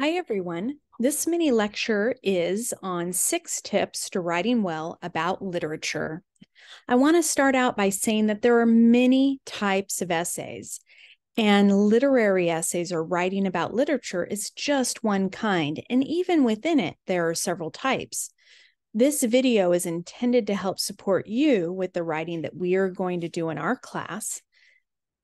Hi, everyone. This mini lecture is on six tips to writing well about literature. I want to start out by saying that there are many types of essays, and literary essays or writing about literature is just one kind. And even within it, there are several types. This video is intended to help support you with the writing that we are going to do in our class.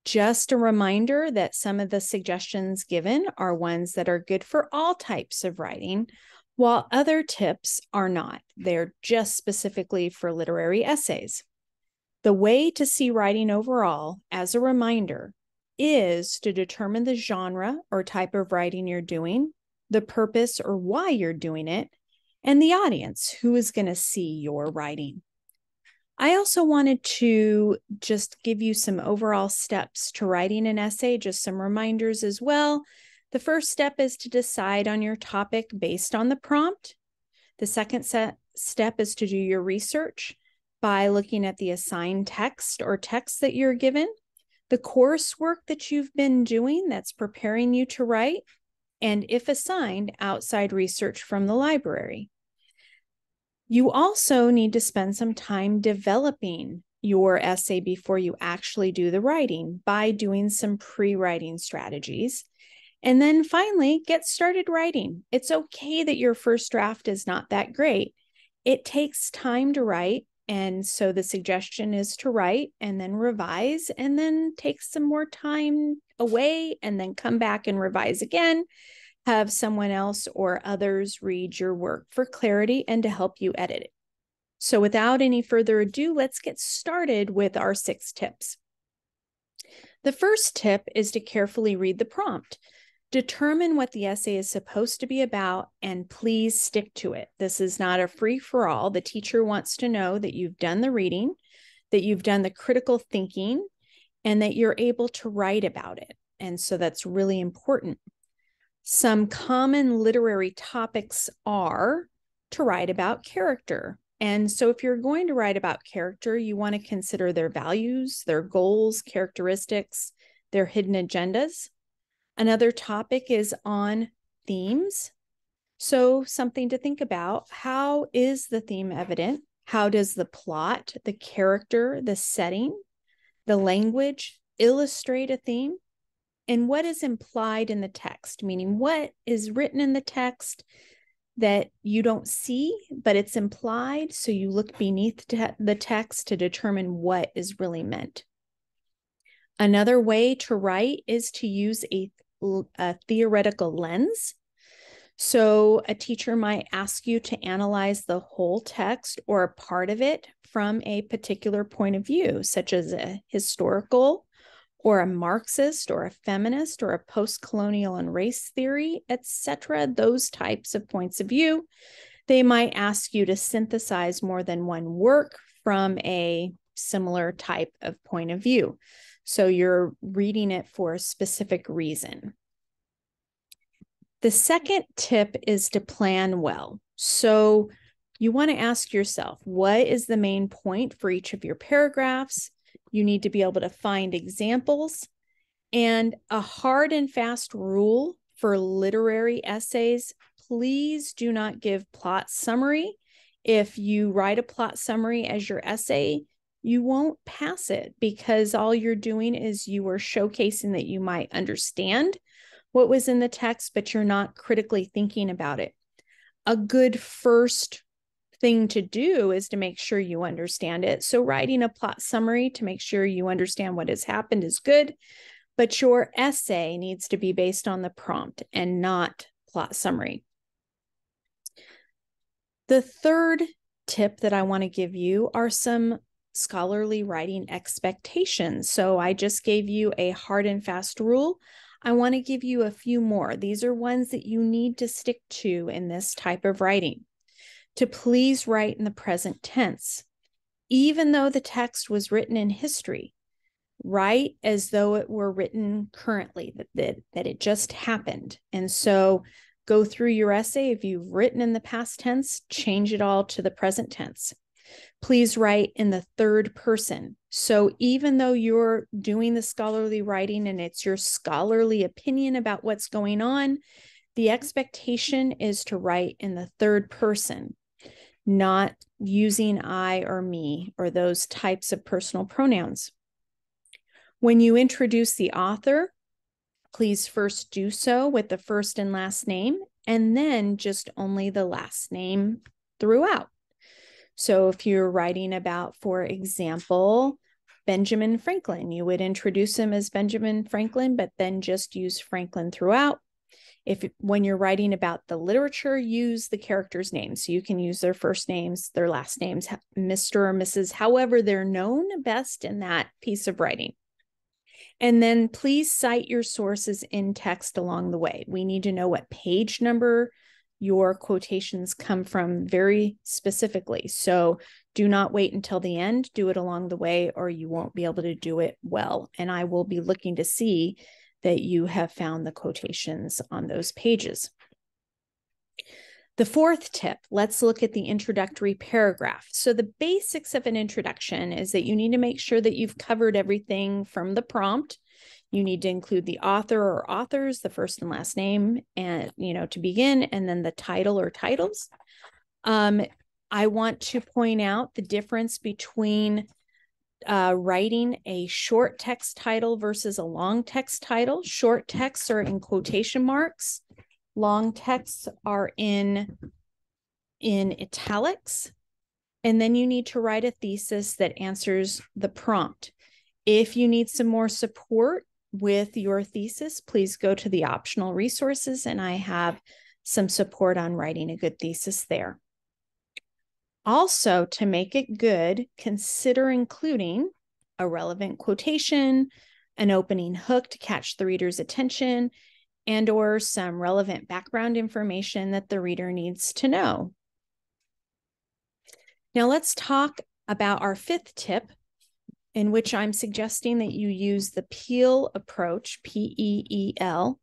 Just a reminder that some of the suggestions given are ones that are good for all types of writing, while other tips are not. They're just specifically for literary essays. The way to see writing overall, as a reminder, is to determine the genre or type of writing you're doing, the purpose or why you're doing it, and the audience who is going to see your writing. I also wanted to just give you some overall steps to writing an essay, just some reminders as well. The first step is to decide on your topic based on the prompt. The second set, step is to do your research by looking at the assigned text or text that you're given, the coursework that you've been doing that's preparing you to write, and if assigned, outside research from the library. You also need to spend some time developing your essay before you actually do the writing by doing some pre writing strategies. And then finally, get started writing. It's okay that your first draft is not that great. It takes time to write. And so the suggestion is to write and then revise and then take some more time away and then come back and revise again have someone else or others read your work for clarity and to help you edit it. So, without any further ado, let's get started with our six tips. The first tip is to carefully read the prompt. Determine what the essay is supposed to be about and please stick to it. This is not a free for all. The teacher wants to know that you've done the reading, that you've done the critical thinking, and that you're able to write about it. And so that's really important. Some common literary topics are to write about character. And so, if you're going to write about character, you want to consider their values, their goals, characteristics, their hidden agendas. Another topic is on themes. So, something to think about how is the theme evident? How does the plot, the character, the setting, the language illustrate a theme? And what is implied in the text, meaning what is written in the text that you don't see, but it's implied. So you look beneath te- the text to determine what is really meant. Another way to write is to use a, a theoretical lens. So a teacher might ask you to analyze the whole text or a part of it from a particular point of view, such as a historical or a Marxist or a feminist or a post-colonial and race theory, etc., those types of points of view. They might ask you to synthesize more than one work from a similar type of point of view. So you're reading it for a specific reason. The second tip is to plan well. So you want to ask yourself, what is the main point for each of your paragraphs? You need to be able to find examples and a hard and fast rule for literary essays. Please do not give plot summary. If you write a plot summary as your essay, you won't pass it because all you're doing is you are showcasing that you might understand what was in the text, but you're not critically thinking about it. A good first thing to do is to make sure you understand it. So, writing a plot summary to make sure you understand what has happened is good, but your essay needs to be based on the prompt and not plot summary. The third tip that I want to give you are some scholarly writing expectations. So, I just gave you a hard and fast rule. I want to give you a few more. These are ones that you need to stick to in this type of writing to please write in the present tense, even though the text was written in history. Write as though it were written currently, that, that, that it just happened. And so go through your essay. If you've written in the past tense, change it all to the present tense. Please write in the third person. So even though you're doing the scholarly writing and it's your scholarly opinion about what's going on, The expectation is to write in the third person, not using I or me or those types of personal pronouns. When you introduce the author, please first do so with the first and last name, and then just only the last name throughout. So if you're writing about, for example, Benjamin Franklin, you would introduce him as Benjamin Franklin, but then just use Franklin throughout. If when you're writing about the literature, use the characters' names. So you can use their first names, their last names, Mr. or Mrs., however they're known best in that piece of writing. And then please cite your sources in text along the way. We need to know what page number your quotations come from very specifically. So do not wait until the end, do it along the way, or you won't be able to do it well. And I will be looking to see that you have found the quotations on those pages. The fourth tip, let's look at the introductory paragraph. So, the basics of an introduction is that you need to make sure that you've covered everything from the prompt you need to include the author or authors, the first and last name, and you know, to begin, and then the title or titles. Um, I want to point out the difference between uh, writing a short text title versus a long text title. Short texts are in quotation marks. Long texts are in in italics. And then you need to write a thesis that answers the prompt. If you need some more support, with your thesis, please go to the optional resources, and I have some support on writing a good thesis there. Also, to make it good, consider including a relevant quotation, an opening hook to catch the reader's attention, and or some relevant background information that the reader needs to know. Now let's talk about our fifth tip, in which I'm suggesting that you use the Peel approach, P E E L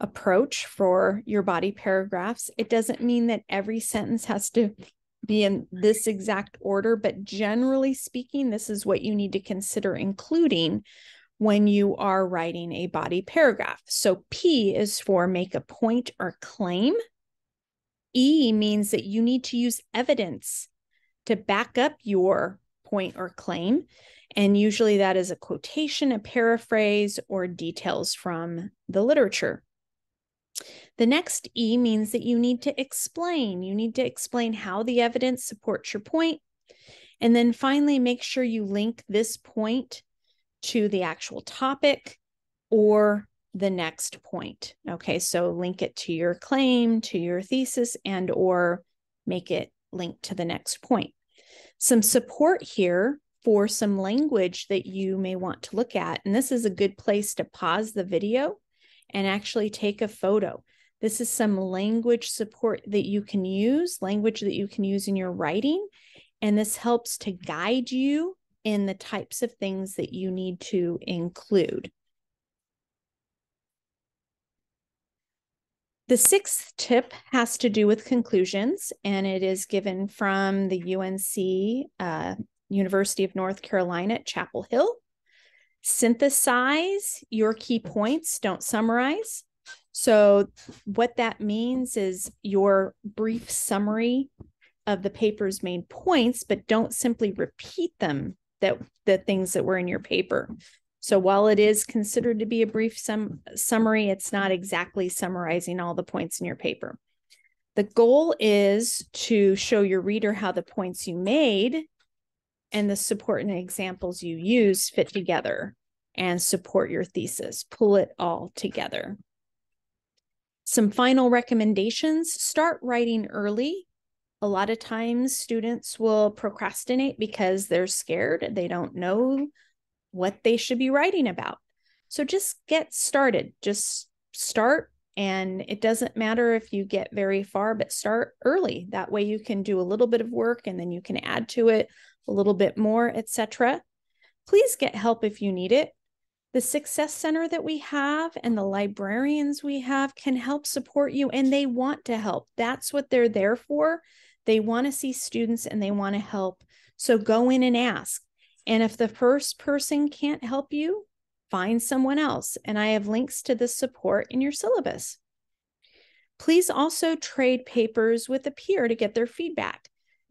approach for your body paragraphs. It doesn't mean that every sentence has to be in this exact order, but generally speaking, this is what you need to consider including when you are writing a body paragraph. So P is for make a point or claim. E means that you need to use evidence to back up your point or claim. And usually that is a quotation, a paraphrase, or details from the literature. The next E means that you need to explain. You need to explain how the evidence supports your point. And then finally, make sure you link this point to the actual topic or the next point. Okay, so link it to your claim, to your thesis, and or make it link to the next point. Some support here for some language that you may want to look at. And this is a good place to pause the video and actually take a photo. This is some language support that you can use, language that you can use in your writing. And this helps to guide you in the types of things that you need to include. The sixth tip has to do with conclusions, and it is given from the UNC uh, University of North Carolina at Chapel Hill. Synthesize your key points, don't summarize. So, what that means is your brief summary of the paper's main points, but don't simply repeat them that the things that were in your paper. So while it is considered to be a brief sum, summary, it's not exactly summarizing all the points in your paper. The goal is to show your reader how the points you made and the support and examples you use fit together and support your thesis. Pull it all together. Some final recommendations start writing early. A lot of times, students will procrastinate because they're scared. They don't know what they should be writing about. So just get started. Just start. And it doesn't matter if you get very far, but start early. That way you can do a little bit of work and then you can add to it a little bit more, etc. Please get help if you need it. The Success Center that we have and the librarians we have can help support you, and they want to help. That's what they're there for. They want to see students and they want to help. So go in and ask. And if the first person can't help you, find someone else. And I have links to the support in your syllabus. Please also trade papers with a peer to get their feedback.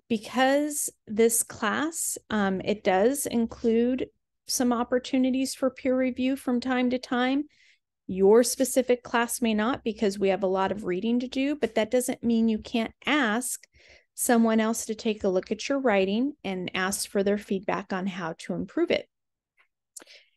Because this class, um, it does include some opportunities for peer review from time to time. Your specific class may not because we have a lot of reading to do, but that doesn't mean you can't ask someone else to take a look at your writing and ask for their feedback on how to improve it.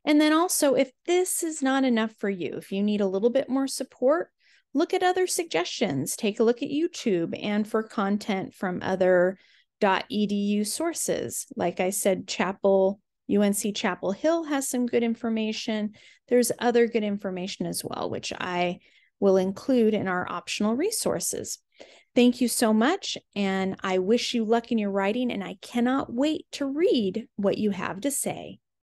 And then also, if this is not enough for you, if you need a little bit more support, look at other suggestions. Take a look at YouTube and for content from other .edu sources. Like I said, Chapel, UNC Chapel Hill has some good information. There's other good information as well, which I will include in our optional resources. Thank you so much, and I wish you luck in your writing, and I cannot wait to read what you have to say.